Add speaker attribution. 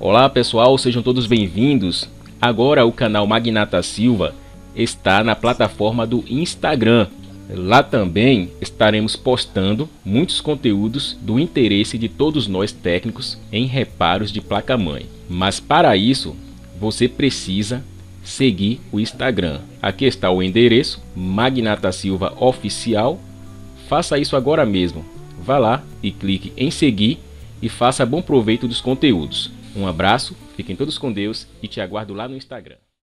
Speaker 1: Olá pessoal, sejam todos bem-vindos. Agora o canal Magnata Silva está na plataforma do Instagram. Lá também estaremos postando muitos conteúdos do interesse de todos nós técnicos em reparos de placa-mãe. Mas para isso, você precisa seguir o Instagram. Aqui está o endereço Magnata Silva Oficial. Faça isso agora mesmo. Vá lá e clique em seguir e faça bom proveito dos conteúdos. Um abraço, fiquem todos com Deus e te aguardo lá no Instagram.